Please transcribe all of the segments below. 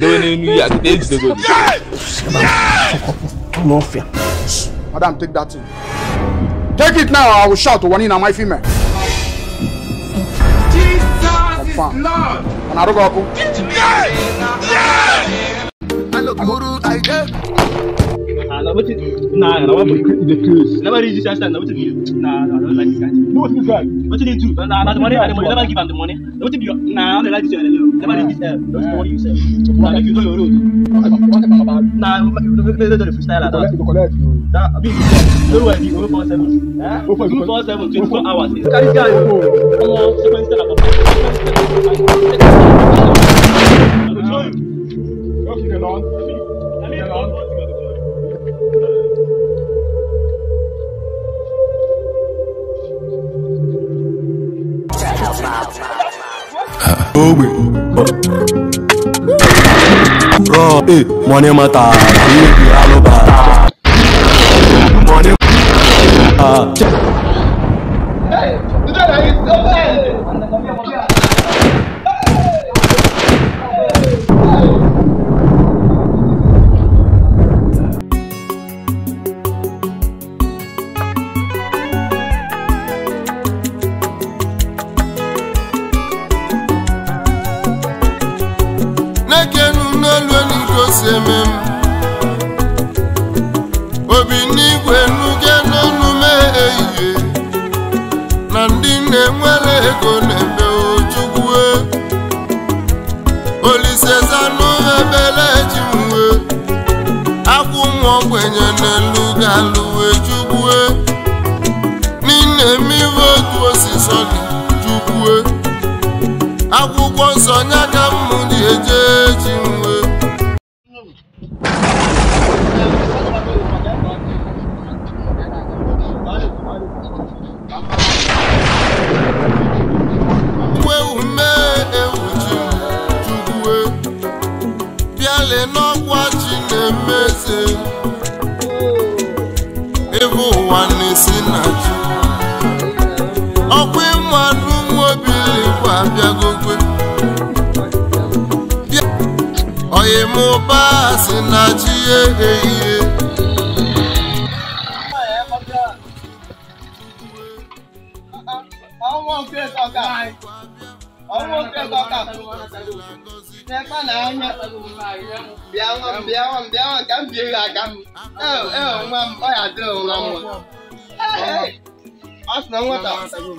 go in New York. They used to go there. Madam, take that thing. Take it now, I will shout to one in my female. Lord. And I don't go up. Yes! Yes! I guru, I dare nah, nah, I don't like this guy. what you do? What you do? Nah, nah, the money, the money. Never give him the money. What you do? Nah, I don't like this guy. Don't worry yourself. Nah, you know your road. Nah, make you know the freestyle like that. you. That, I mean, seven. Eh? seven, twenty-four hours. Carry guy, come on, sequence style Okay, then Ogbe. Rọ e mọ̀nì mọ̀ tà bí alóba. Mọ̀nì mọ̀ tà. nsọ eh. akwụkwọ nsọ nye aka m ji eje abịagokwe oyi mụ baasị na chi ehihie ọnwụ oke ọka n'ekpe na anya bịawa m bịawa m bịawa ka m bie aka m ee nwa m ọ ya adịrị nwa nwa Mas na nwata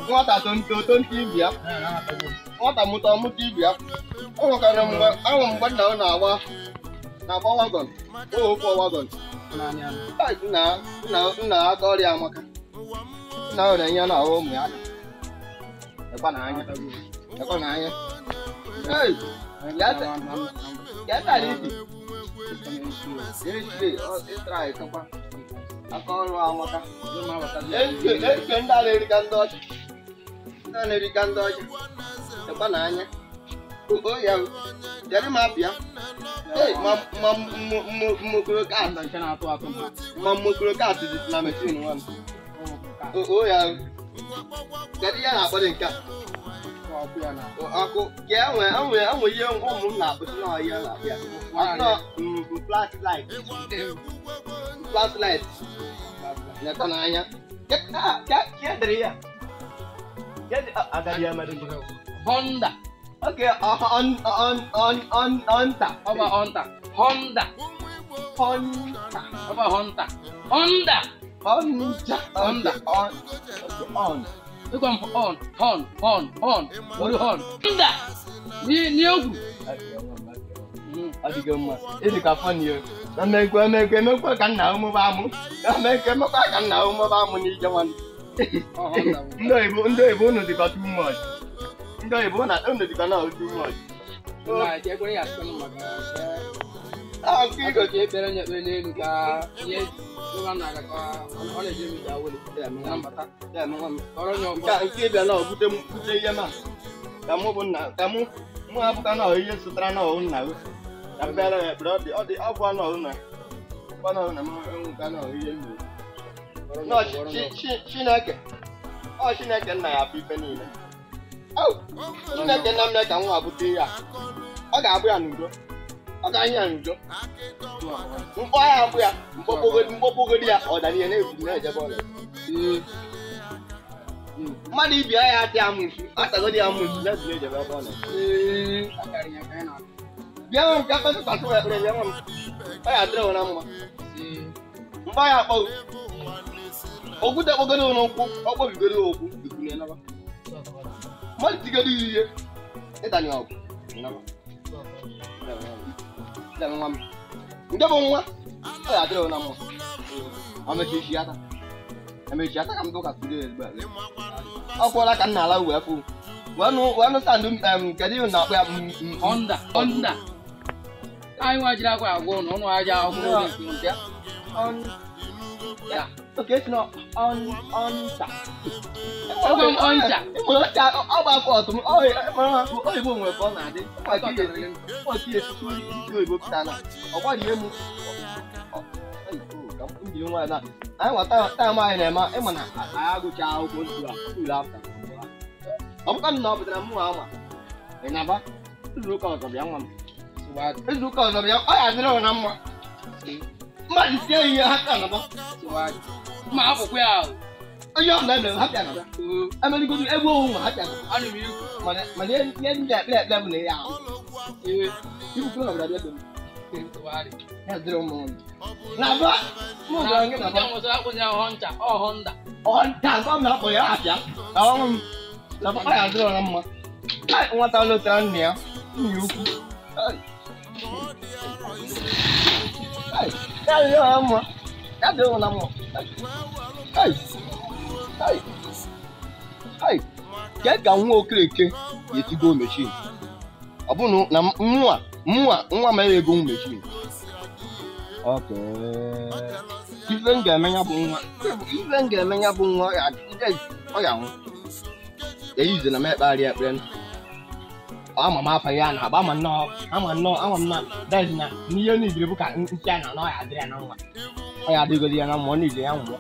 nwata tonto tonto ibia. Nwata mụta ọmụta ibia. O nwekara mgbe ahụ mgbe nna m na-agba na-agba wagon. O okwu wagon. Nna nna aka ọrịa amaka. Nna ọ na-enye na ahụ ụmụ ya. Ekwa na anya. Ekwa na anya. Ei! Ya tara ibi. Ya tara ibi. Ya tara ibi. Acá vamos acá. Yo me voy a Él, él, él está dedicando allá. Está dedicando allá. Se van a allá. Ya, ya le mapia. Eh, ma, ma, mu, mu, mu, kuro kat. Dan kena atu atu. Ma, mu, kuro kat di dalam itu ni wan. Oh, oh ya. Jadi ya nak boleh kat. Aku, ya, aku, aku, aku yang aku nak betul lah ya lah. Aku, flashlight. flashlight ternyata kan nanya ya kak ah, ya, ya dari ya ya ah, ada dia mari Honda oke ah, on on on on onta apa onta Honda Honda apa Honda Honda Honda Honda on on itu kan on on on on baru on Honda ni ni aku Adik ya gemas, ya hmm, ini kapan ya? em mất nợ nợ mà mà cái cho mình emekwa emekwa emekwa ka nna ụmụba mụ emekwa emekwa ka nna ụmụba mụ n'ije nwanne ndị oyibo ndị oyibo unu dịkwa too much ndị cái na unu dịkwa na too much akụkọ igbo cái ebere onye ekpere n'elu ka ihe nwa na-aga ka ọ na-eji emi ka awụli na mbata ọrụ cái ọgbọ nke ịbịa na ọbute bute ihe ma ka mụ bụ nna ka mụ mụ abụka na ihe sụtara na ọwụ nna gị Abịara ya ekpere ọ dị ọ dị abụ anọghị na enwe nke anọghị ihe nnu. Chineke ọ Chineke nna ya bụ ife niile. Chineke nna m ka nwa bute ya. Ọ ga-abụ ya n'udo. Ọ ga-anyị ya n'udo. Mkpọ ya abụ ya mkpọpụgodi ya ọdanihe na-ebu na-ejebe ọrụ. Mmadụ ibi ya ya adịghị amụ isi, atagodi ya amụ isi na-ebu na-ejebe ebe ọ biyan ya fasu kasu ya fure biyan wani ai a tira wani ma n ba ya ɓau ogun da ɓogare wani ko ɓaɓɓa bibere oku biku ne naba mali tigɛ di yi ye e ta ni wa oku naba dɛmɛ ŋa mi n dɛmɛ ŋa ai a tira wani ma an bɛ si siya an bɛ siya ta ka mi to ka tuuru yɛrɛ bɛ aw kɔla ka na wɛ fo wanu wanu sandu kɛdi na ɔnda ɔnda. ai wa jira ko ago no ai aja ago ni gì ja on ya okay no on on sa o ko on sa mo ta ông ba ko to mo o mo o ibo mo ko na de o ti e o ti e tu ni ibo ta na o ba ni mu ka m jiri nwaanyị na anyị nwa taim anyị na-eme ịma na anyị agụcha akwụkwọ ntụrụ afta ọ bụkwa na nói pụtara m mua ama ị na-aba nzuru ụka ọzọ bịa nwa m ezuka ọzọ bịa ọ ya dịrị ọ na mma mmadụ tie ihe ha ka nọbọ ma akwụkwọ ya ahụ onye ọbụla emere ha bịa nọbịa emerigodu egwu owu ma ha bịa nọbịa anụ m ikwu mana ihe ndị ekpe ekpe bụ na ya ahụ ikwukwe nọbịa bịa bịa nwata lotara nne ya nna ya ukwu Ai, amo. Cadê o namoro? Ai, ai, ai. Kee ka nwa okereke etigo mechin. Ọ bụ na nwa nwa nwa mere ego mechin. Ife m ga-eme ya bụ nwa ife m ga-eme ya bụ nwa ọ ya nwụ. Eyizena m ekpegharị ekpere ama m afa ya na agba ama nnọọ ama nnọọ ama m na daiz na n'ihe n'ijiri bụ ka nsi a na na ọya adịrị ya na nwa ọya adịgodi ya na mmụọ n'ije ya nwụọ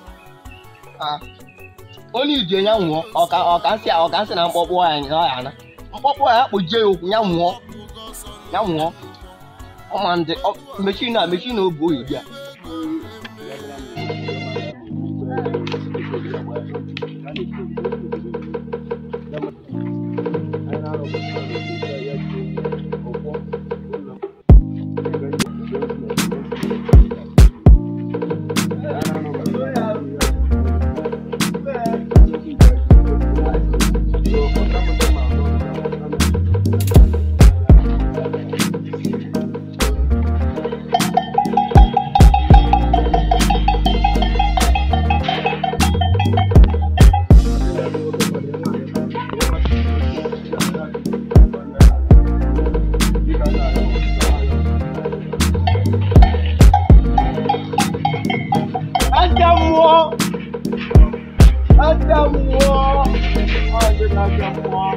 onye ije ya nwụọ ọka ọka nsị ọka nsị na mkpọkpọ ya na ọya na mkpọkpọ ya kpojie ya okwu ya nwụọ ya nwụọ ọma ndị mechin na mechin na obu oyibi ya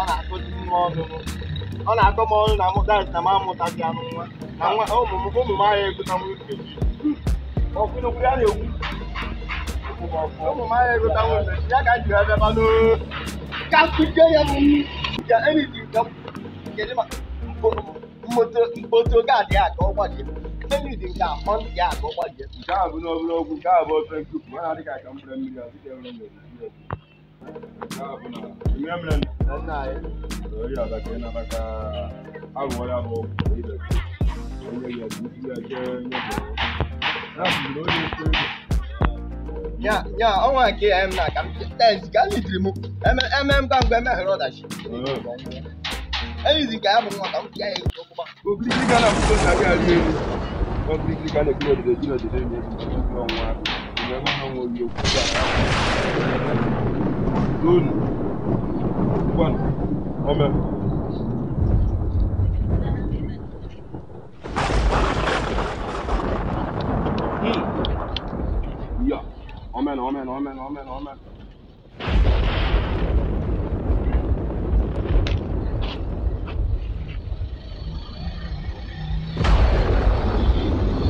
ọ na-akụzi mma ọnụ ọ na-akọ m ọnụ na dance na m amụta gị anụ nwa na nwa ụmụ m ụmụ m agha egota nwa ibe ọkụ n'okwu ya na-ekwu ụmụ m agha egota nwa ibe ya ka jiri abịa ba n'oo ka kụje ya bụ ka enyi ka kedu ma mkpoto gaadị a ka ọ gbajie enyi dị nke akpọ ntị ya ka ọ gbajie e nke a bụ n'obere okwu nke a bụ ofe nkụpụ ọ na-adịghị aka mkpụrụ mmiri a dịka enwere mmiri nya ọnwa nke ya na ka tezi ka litiri m eme mba mgbe emeghere ọdachi eyizi ka ya bụ nwata m pịa ya ego ọkpụkpa obirikiri ka na mkpụrụ na gị arị elu obirikiri ka na ekiri odide jiri na-eji ọnwa mgbe mmanụ nwa oyi okwu Good. One. Amen. Ja. Amen, amen, amen, amen, amen.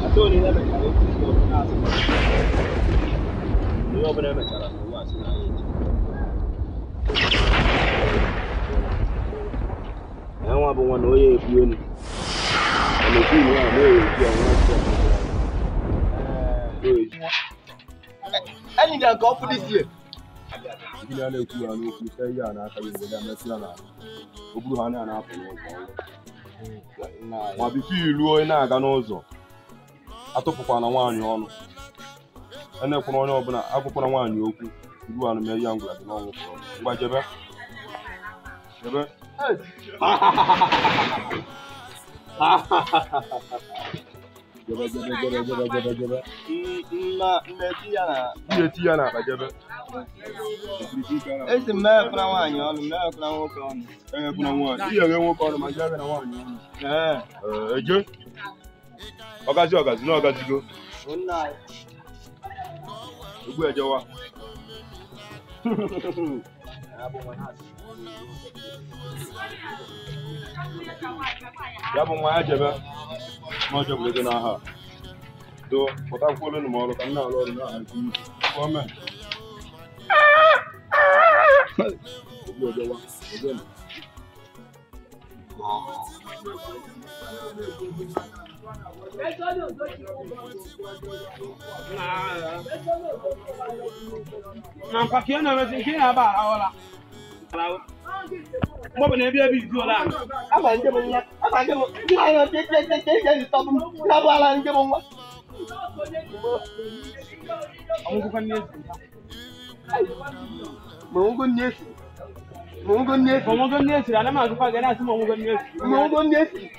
Jag tror ni är med, jag vet inte. Nu jobbar ni med, jag vet inte. nwa bụ nwa na onye ebu elu anyị ga nke ọkụ na-ekwu ya mgbe na na n'ụzọ ma onye na-aga n'ụzọ atụpụkwana nwaanyị ọnụ enekwara onye ọbụla na nwaanyị okwu Ibu anu me yangu ya bino ngoko. Ngwa jebe. Jebe. Hey. jebe jebe jebe jebe jebe jebe. Mma mme ti ya na. Iye ti ya na ba jebe. Esi mme fura nwaanyị ọnụ mme fura nwoke ọnụ. Ee fura nwaanyị. Iye ghe nwoke ọnụ ma jebe na nwaanyị ọnụ. Ee. Ee eje. Ọgazi ọgazi na ọgazigo. Ogbu ejewa ya bụ nwa ya jebe n'ọjọ bụ ego n'aha do pụta akwụkwọ olu ọrụ ka m na-arụ ọrụ n'aha nke gọọmenti na mpakia na mezi nke na aba awala mo na ebi ebi ju ola. a ma n jɛ mo n wa a ma n jɛ mo n ma yɔrɔ tɛ tɛ tɛ tɛ tɛ ni tɔbu n'a bɔ a la n jɛ mo n wa. àwọn kò kàn ní èsì. mɔ̀mú kò ní èsì. mɔ̀mú kò ní èsì. mɔ̀mú kò ní ma sọ fún akẹ́kẹ́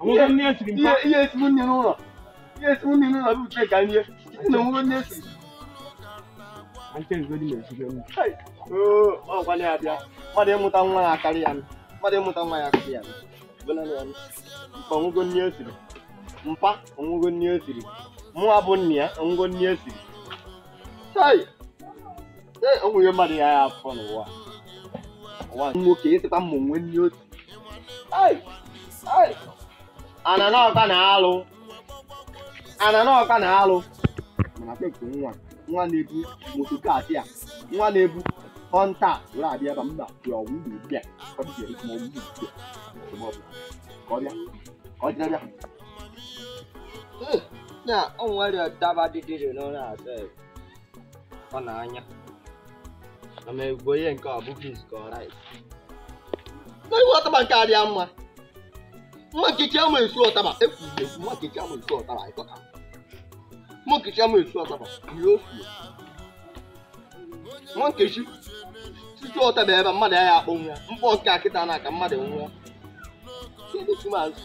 àwọn ní ẹsìn nípa. iye ẹsìn mú nínú ràn iye ẹsìn mú nínú ràn bí bẹ́ẹ̀ gani yẹ kí ni wọ́n ní ẹsìn. à ń tẹ́ ìgbẹ́ oh, oh, ní ẹ̀sìn lẹ́nu. ọ̀ wálé abíá wádé mú ta wọn àkàrí yàmi ni yàmi mpa òǹgó ní ẹsìn mpa òǹgó ní ẹsìn mú abó nìyà òǹgó ní ẹsìn. sáì mmadụ ya afọ n'ụwa nwoke ịtụta mmụ nwe ndị otu ananaọka na-alụ ananaọka na-alụ mana peku nwa nwa na-ebu motokati a nwa na-ebu họnta were abịa ba mba dị ọgwụ mba ugbu hmm, a ọ dị jere ma ọgwụ ugbu a ọbịa ọ dị na-abịa na ọnwere daba dịdịrị n'ọrụ asọ ọ na-anya na ma egwu onye nke ọ bụghị izu ka ọ raịt na iwu ọtọba nke a dịa mma Mmankechi ama esu ọtaba ekwu ekwu mmankechi ama esu ọtaba ịkọta. Mmankechi ama esu ọtaba ihe o si. Mmankechi tutu ọtaba ebe mmadụ ya akpọ nwa mkpọ nke akịta na ka mmadụ nwụọ. Kedu tụmazụ?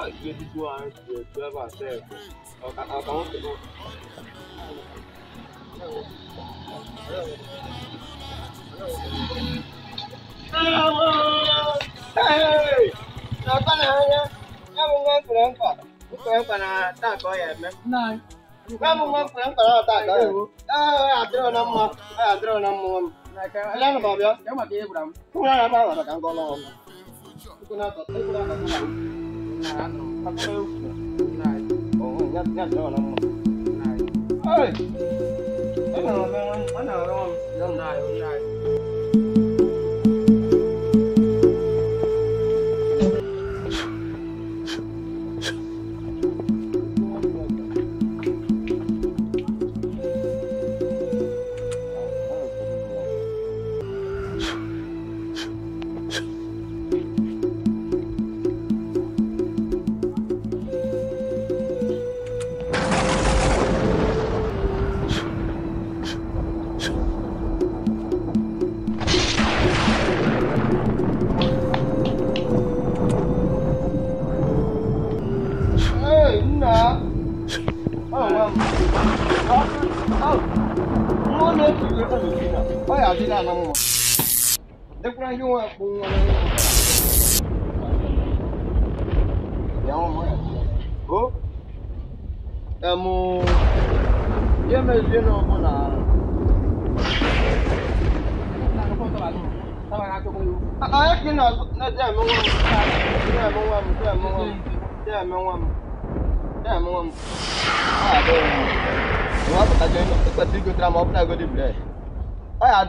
I get this one to 12 and 7. Okay, I want to go. Ơi! Cái nào không? Cái nào không? Cái nào không? you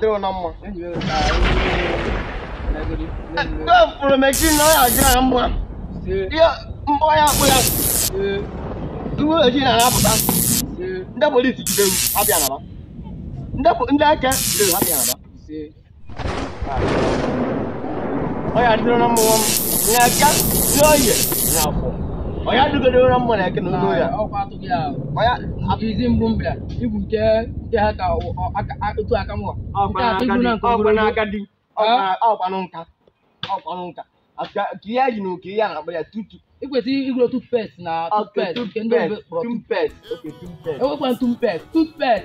adịrị na mma dọpụrụ mechi na ọ adịrị na mma mbọ ya akpụ ya uwe ojii na-anapụta ndị polisi jidere abịa naba ndị eke jidere abịa naba ọ ya adịrị na mma nwa m na-aka ndị oye na afọ onye adụgoro na ụlọ na eke na ụlọ ya izi mbụ mbịa bịara nke ha ka otu aka nka nka ya ji na okiri ya na-akpa ya tutu ikwesịrị igwu tupes na tupes nke ndị obe kpọrọ tupes enwekwana tupes tupes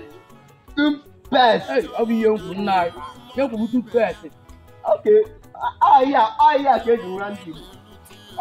tupes ọ bụ ihe nkwu nna anyị nye nkwu tupes ọhịa ka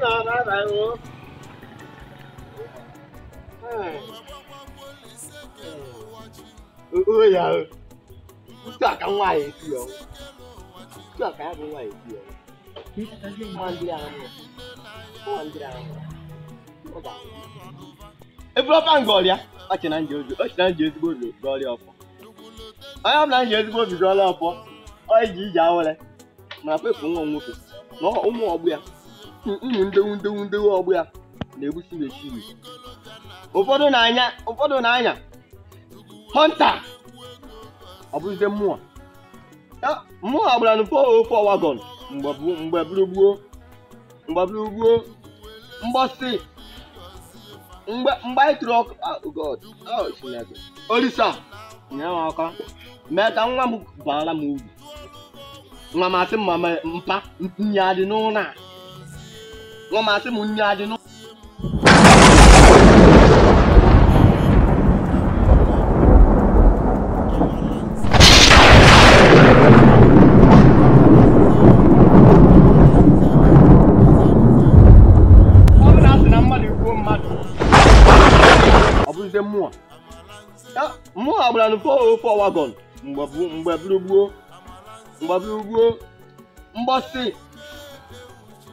lọ bàbá wo. Ôi giời Chắc cả ngoài thì kiểu Chắc cả ngoài thì Hoàn đi ra mà Hoàn đi ra mà Ebúrọ́ pàǹgọ̀lì á, ó sì náà ń jẹ ojú, ó sì náà ń jẹ ezigbo ojú gọ́ọ̀lì ọ̀pọ̀. Onye ọbụla ń jẹ ezigbo ojú gọ́ọ̀lì ọ̀pọ̀, ọ iji ije awụlị, ma kwe ka ụmụ nwoke, na ụmụ ọgbụ ya ụmụ ndewu ndewu ọgbụ ya na-ebusi mechiri ụfọdụ ụfọdụ na-anya hunter ọ mmụọ mmụọ gbara n ofe mgbe gbuo mgbọsị mgbe anyị ọkụ oh oh, olisa nyere m aka mee ka nwa m baara m uru nwa masị mpa ntinye adị n'ụlọ a wọ́n máa ṣe mo ní adinú. ọbụzie mmụọ mmụọ ọbụla na fọ fọ wagon mgbe gburu gbuo mgbe gburu gbuo mgbọsi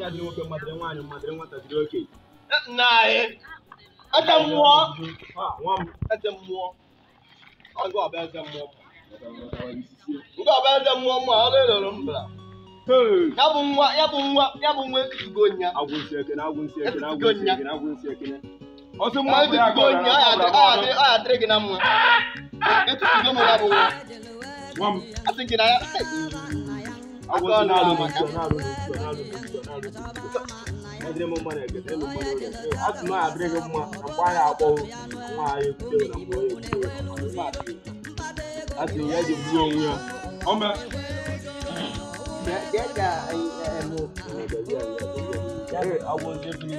ya dị nwoke mmadụ nwaanyị nwatakịrị nna anyị e, e mmụọ ah, ah, ete mmụọ ọgụ ah, ọba eze mmụọ ọba eze mmụọ mma ọ ga-eroro mbara ya bụ nwa ya bụ nwa ya bụ nwa etugo nya Agwụ ekene agwụnsi ekene nsị ekene agwụnsi ekene ọtụ mma etugo nya ọ ya gị na mma ya bụ nwa asị gị na ya atụma adịghị mma na mgbe anyị akpọwụ nwa anyị ekwutewe na mgbe onye ekwutewe a sị ya ji gbuo onwe ya ọma e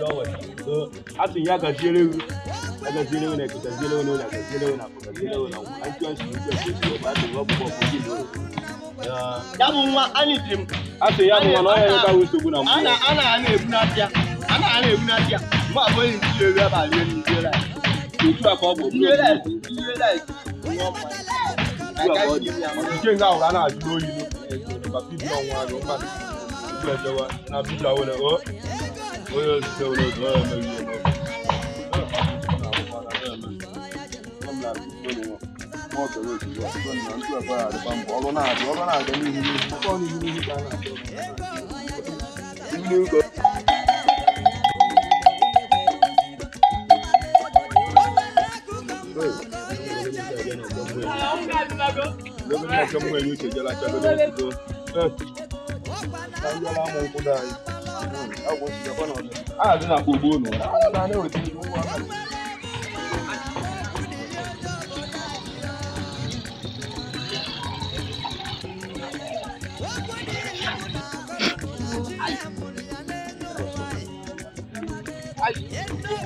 um, um, atụ ya gaziere ewu agaziere ewu na gaziere ewu na ụlọ agaziere ewu na akụ gaziere ewu na akụ na ntụ asị ntụ asị ntụ asị ọbụla ọbụla ọbụla ọbụla ya nwa a na-eji m asị ya bụ nwa na ọhịa ka wesogbu na mbụ ana ana ana ebunatịa ana ana ebunatịa mgbe abụghị ndị eri abalị elu ndị eri otu a ka ọ bụ ndị eri ndị eri ike nke ahụ a na-ajụ n'oyi n'obi ọnwa anyị mmadụ na bibia were o onye osise were oge ọ ya emeghị n'ọchọrọ otuto ọtụtụ na ndị ọbụla adịkwa mgbe ọrụ na-adị ọrụ na-aga n'ihu n'ihu ọrụ n'ihu n'ihu ka a na-adị a na akpa ugbo ụlọ a na-eweta ngwa ahụ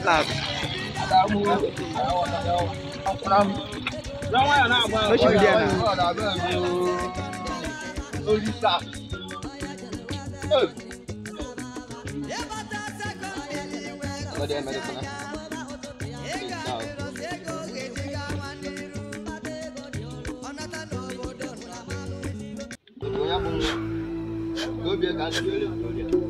lab lóṣù díẹ̀ náà. Ọmọdé ẹ̀ mẹ́rin fún wa. Go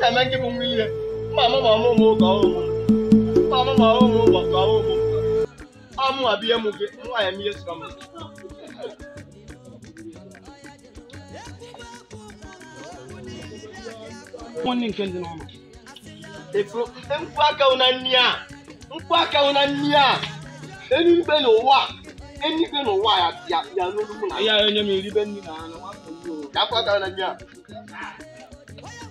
kana nke bụ mmiri mama ma ọmụmụ ụka ọmụmụ mama ma ọmụmụ ụka ọmụmụ ọmụ abịa mụ gị nwa ya ihe sọ m nwanne nke ndị n'ọnụ nkwụ aka na nri a nkwụ aka na nri a enigbe n'ụwa enigbe n'ụwa ya ya n'olugbu na ya enye m eribe nri na anụ ya akwa aka na nri a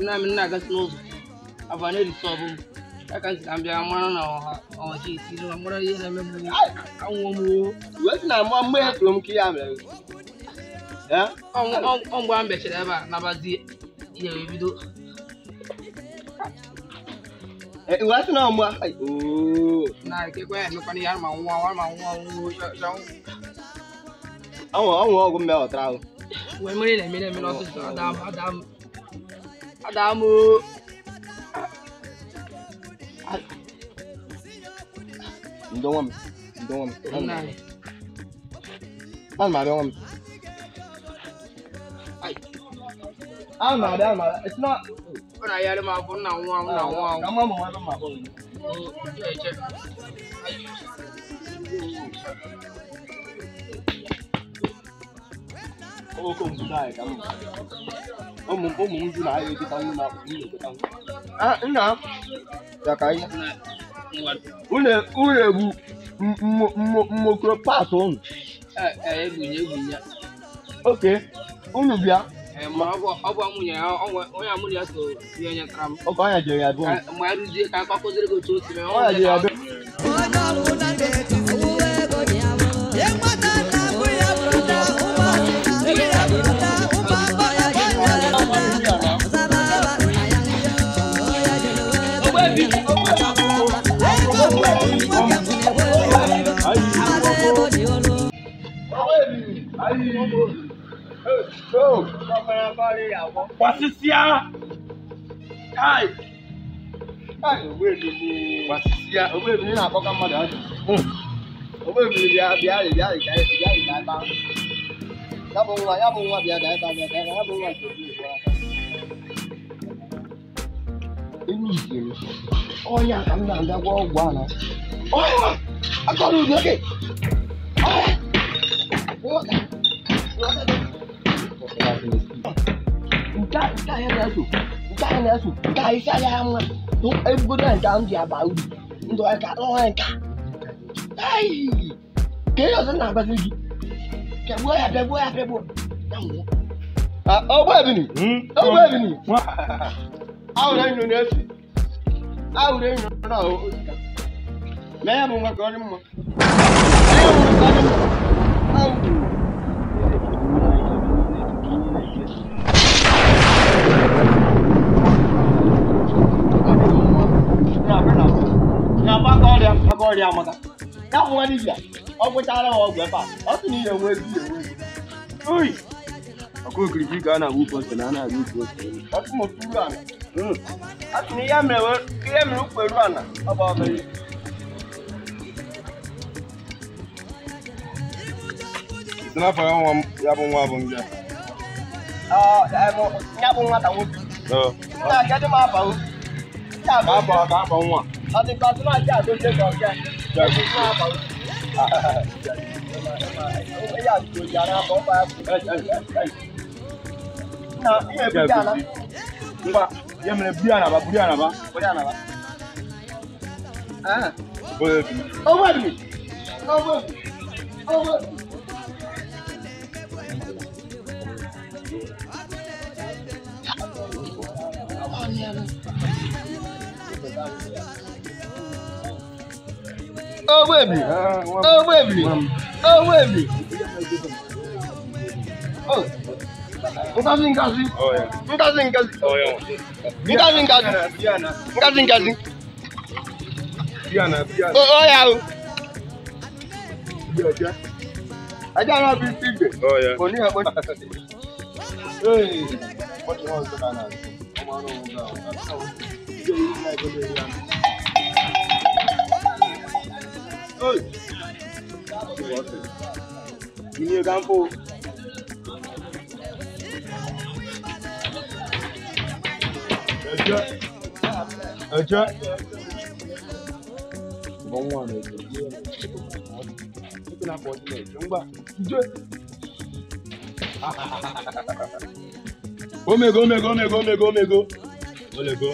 nna m nna gasị n'ụzọ afa na-erite ọbụ ya ka ka m mara na ọhachi isi na mara ihe na-eme m anwụọ m oo wee sị na mma mgbe ya tụrụ m ka ya mere ọmgbe a mbechara ebe a nabazi ihe wee bido e, wee sị na ọmgba na ekekwe ya emekwana ya ma nwụọ nwa ma nwụọ nwụọ ọnwụ ọgwụ mmegọtara ahụ wee mmiri na-emere emere ọsịsọ ada m Adamu. Mdomo mi. Mdomo mi. Alma mdomo mi. Alma ada alma. It's not. Kuna yale mafuna na uwa na uwa. Kama mwa kama mafuna. Oh, come to die, come on. ụmụ ụmụ m na ahịa egotanwu na na nna ya ka ihe unu egbu mmokoro pat unu oke e, unu bịa e, ọnya jere ya dụọ ọnya e, jere ya dụọ Wasisia. Kai. wasisia. Owe mi na apoka mmadụ ahụ. Owe mi bịa bịa bịa bịa bịa ba. Ya bụ nwa ya bụ nwa bịa ga ebe bịa ya bụ nwa ke bi kwa. Emi jiri. Onye ka m na-agagwa ọgwụ a na. Akọrọ ụzọ gị nka nka ya na so nka ya na so nka ya ka ya ma to ebugo na nka ndi aba uru ndo nka no nka ai ke yo se ah o ni hmm ni awure nyu na si awure nyu na o na ni mo agbakọ ọrịa mkpakọ ọrịa amaka ya kwụwa dibịa ọ gwụchara m ọgwụ ebe a ọ sị na ihe nwe ego ihe nwe ego uyi ọkụkiriji ka a na-agba ukwu ose na a na-agba ukwu ose ọ sị m okpuru ala hmm. a sị na ihe mere ihe mere ukwu eru ala ọ bụ ọbere site n'afọ ya nwa ya bụ nwa bụ njọ ya bụ nwata nwoke nna kedụ m abawo ma abawo ka abawo ọtí kan tí máa jẹ àtúnṣe kan jẹ ìjọba tí máa bọ̀. ó yà tó yàrá kan bá a kú. yẹmẹrẹ bí àràbà bí àràbà. ọwọ́ mi ọwọ́ mi ọwọ́ mi. Thank you. Oh baby, oh baby, oh baby. Nkazi nkazi nkazi nkazi nkazi nkazi nkazi nkazi. Ó yà o. Ajá náà fi sí ìgbè. Kò ní ẹ̀kọ́ ní àkàtà. Ee, wọ́n ti wọ́n ń sọ̀rọ̀ àná. Ọmọ náà ń gbà wọ́n. Ìyẹn Gampo. Ẹjọ́. Ẹjọ́. Ìbọn wọn rẹ̀ jẹ́ bí ẹ̀rọ. Nítorí àpò ọdún ẹ̀ jẹun gbà. Ìjọ́. Omego, omego, go, omego, go, Olè go.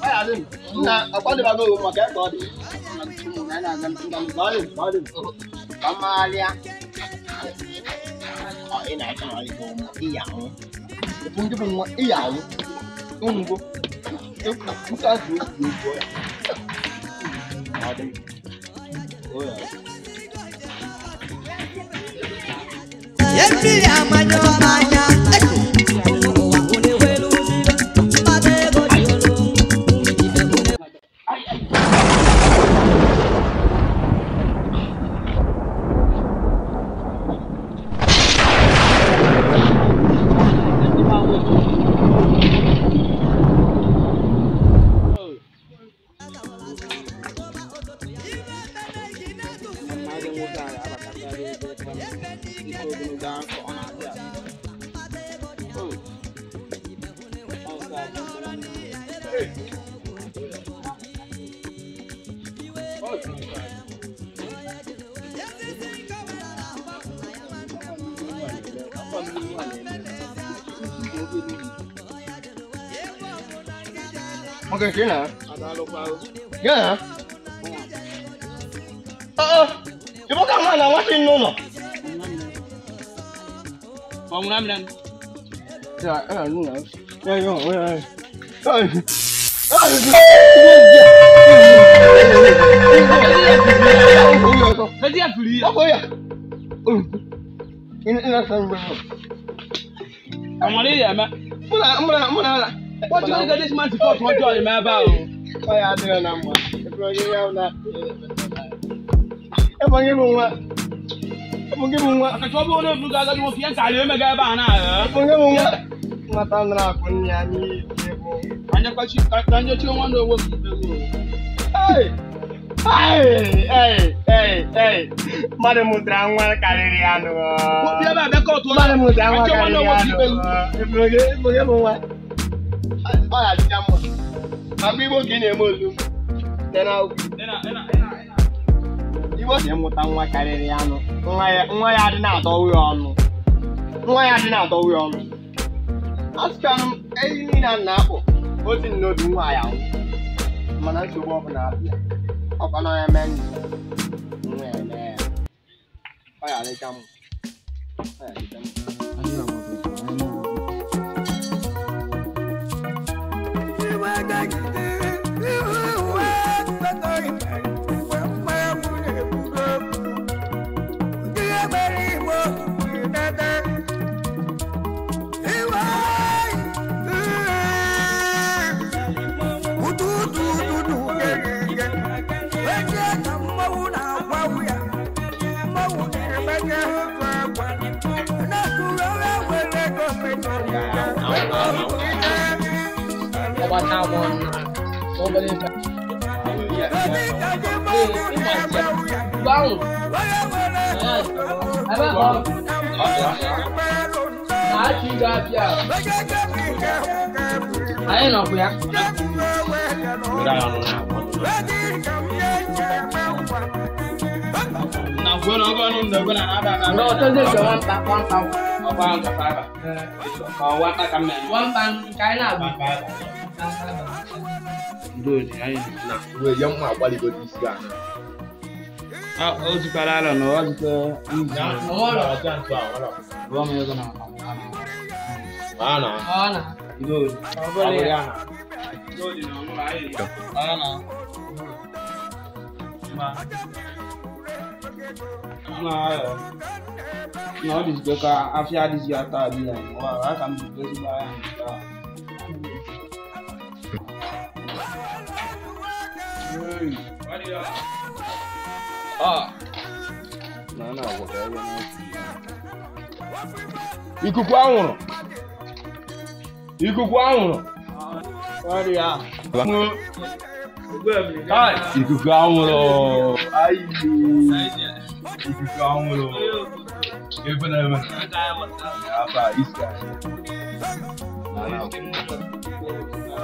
Báyà lè mú. na akwado ba n'oge maka ebe ọ dị kamalia ina kana ligo mo iyawo ipunje mo mo iyawo ungo eu puta do do boy ade oya Every amayo amayo good you know. Yeah. Uh-oh. You book a man, I want you to know. Vamos Oh, menino. Já, eu Oh, lembro. oh. eu não lembro. Ai. Ai. Cadê a filha? Olha. Ina ina san ba. Amare ya ma. Muna muna muna wọ́n ti wọ́n gẹ́gẹ́ sí máa ti pọ̀ tí wọ́n jọ ọ̀rẹ́ máa bá o. báyà á dìrẹ̀ náà mọ̀ ẹ̀fọ́ yẹn yà wọ́n náà. ẹ̀fọ́ yẹn mú wa ẹ̀fọ́ yẹn mú wa. àkàtúwọ́ bí wọ́n lè dùn gàgàdì wọn fi yẹn kàlẹ́ mẹ́gà bá náà rẹ̀. ẹ̀fọ́ yẹn mú wa. kuma ta nana ko ni y'a ni ye ko. an ye kasi an ye tiɲɛ wani dɔ wo k'i bɛ wo. ayi ayi ayi ayi mmadụ mụtara nwa karịrị ya nụ. ko bịa b'a bɛ kɔ tụọ la mmadụ mụtara nwa karịrị ya nụ. a tiɲɛ wani dɔ wo k'i bɛ wo. ebuloge ebuloge bụ nwa gbaghachicha mma na mgbe igbo ka ị na-eme olu igbo si mụta nwa karịrị anụ nwa ya adị na-atọwu ya ọnụ nwa ya adị na-atọwu ya ọnụ asụchanụ m ehi niile a na-akpụ otu nne nwa ya mana nsogbu ọbụla abịa ọkpana ya mee ndụ nwa ya mee ya ọ ya adịcha m ọ ya adịcha m Daggy Day. anyị nọkwa ya n'ọtọ ndị nke nwampa nwampa ọwa nka ka anyị na-agba Due, eh? No, due, vediamo quali condizioni. Ah, oggi parlano, oggi... No, no, no, tanto, allora. Uomo io sono... Ana. Ana. Due. Favore, Ana. Due, no, non hai. Ana. Ma... Ma, eh. No, this is the car. I feel this is your car. I can't do this. Ah. Na na agwa ka ya na ti. Ikuku anwụrụ. Ikuku anwụrụ. Ari ya. Ai, ikuku anwụrụ. Ai. Ikuku anwụrụ. Ebe na ebe. Ya ba iska. Na na.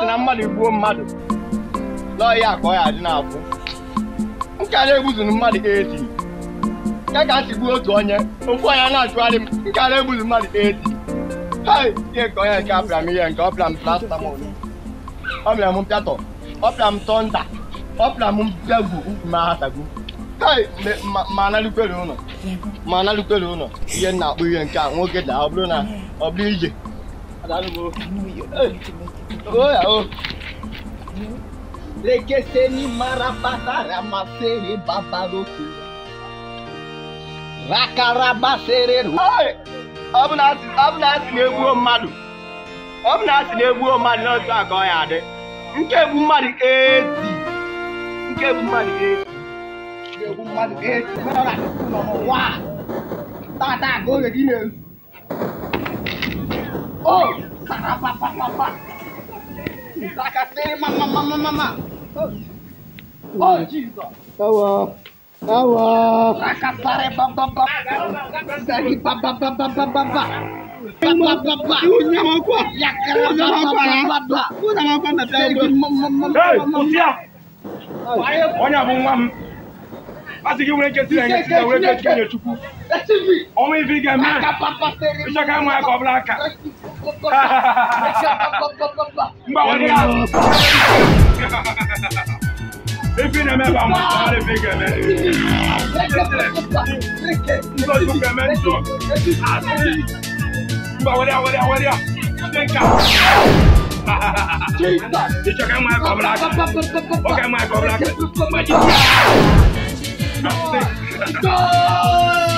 sị na mmadụ gbuo mmadụ lọya ka ọ ya adị na-akwụ nka na-egbuzuru mmadụ eti nke ka si gbuo otu onye ofu onye na-achụgharị m nka na-egbuzu mmadụ hei ihe ka onye nke apịara m ihe nke ọ pịara m paracetamol ọ pịara m pịatọ ọ pịara m tọnda ọ pịara m mpịagwu ma ahatago ma analukwere ụlọ ma analukwere ụlọ ihe na-akpụ ihe nke a nwoke daa ọ bụrụ na ọ bụrụ ije oya lekeseni marapatara masere babaroku rakarabasere ọ bụ na asị na egbuo mmadụ ọ bụ na asị na egbuo mmadụ n'otu a ka ọ ya dị, nke nkegbu mmadụ ezi nkegbu mmadụ ezi nkegbu mmadụ ezi nọ n'ụwa tata ka oge gị na-ezu o parapapapapa Back at me, mama, mama, mama. Oh, oh Jesus. Kawa. Kawa. Back at bare, bam, bam, bam. Dari bam, bam, bam, bam, bam, bam, bam. Onye bụ ọmọ ifi gẹ mẹ iṣẹ ká mú ẹkọ bla ká ngbà wọn ni àwọn ifi nà mẹ bá wọn ọmọ ifi gẹ mẹ nsọ tún gẹ mẹ nsọ àti ngbà wọn ni àwọn ni àwọn ni àwọn nka. Iṣẹ́ ká mú ẹkọ bla ká ọkẹ mú ẹkọ bla ká mọ jí. Go!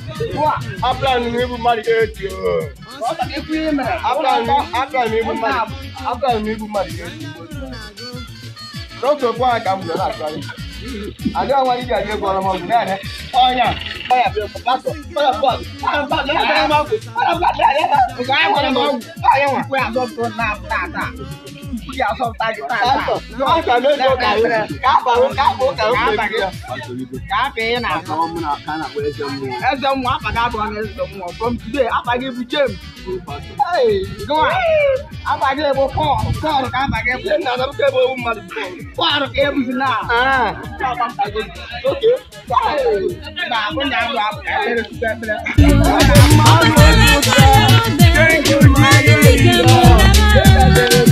Aplan mi bu mari eti. Aplan mi aplan mi bu mari. Aplan mi bu mari eti. Dọ́kítọ̀ fún àkàmùlọ̀ láti wáyé. Àdé àwọn ìdí àjẹ́ gbọ́ ọmọ ọ̀gbìn náà rẹ̀. Ọ̀yà báyà bí ọkọ̀ bá sọ̀. Báyà bọ̀ báyà bá lẹ́yìn báyà máa kò. Báyà bá lẹ́yìn báyà máa kò. Báyà wọ̀n. Báyà wọ̀n. Báyà wọ̀n. Báyà wọ̀n. bây giờ không tay chúng ta nói cho nước vô cự nè cá bự cá bự cự cá bè nè cá dông quá và đa bọn này dùng một con để áp bài đi vui chơi ừ, đúng không áp bài đi bộ kho kho cá bài đi lên nào nó chơi bộ mà qua được em gì nào à cho bằng tay đi tốt chứ bà con nhà bà cái này là cái này Thank you.